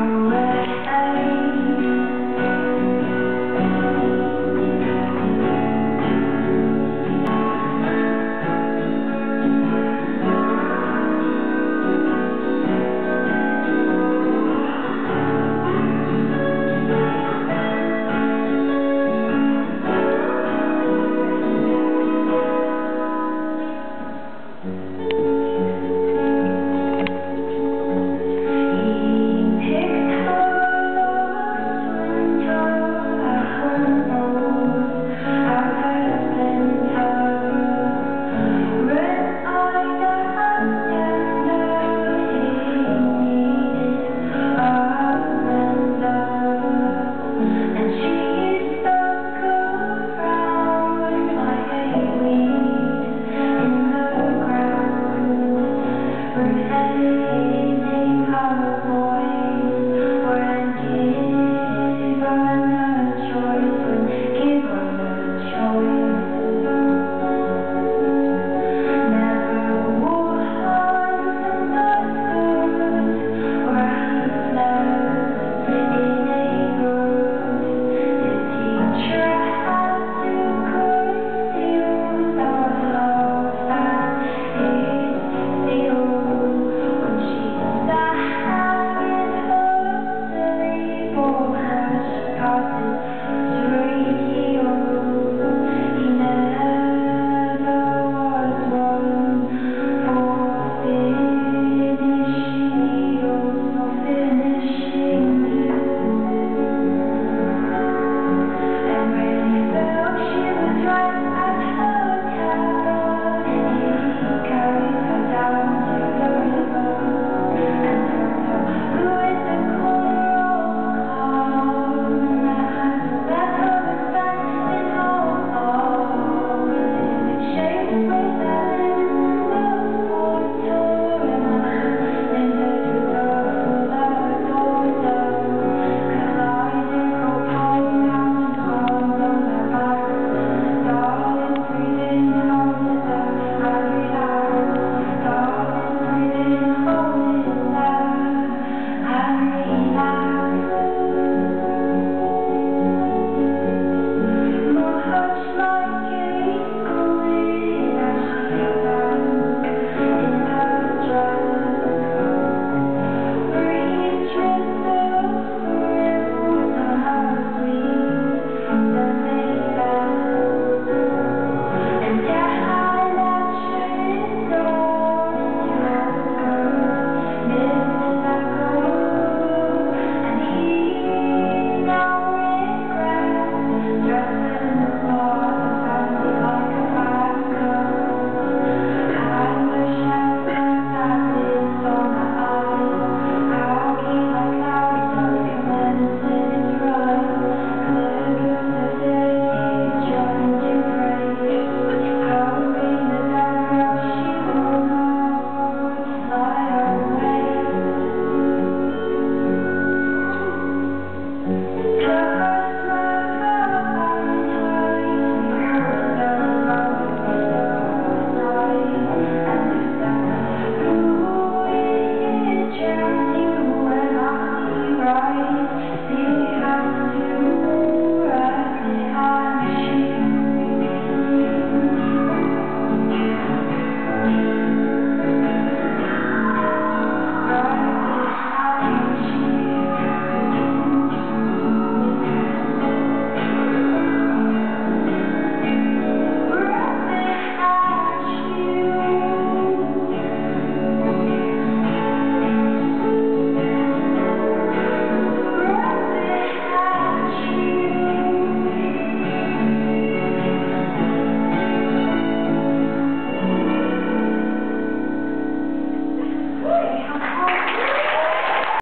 away.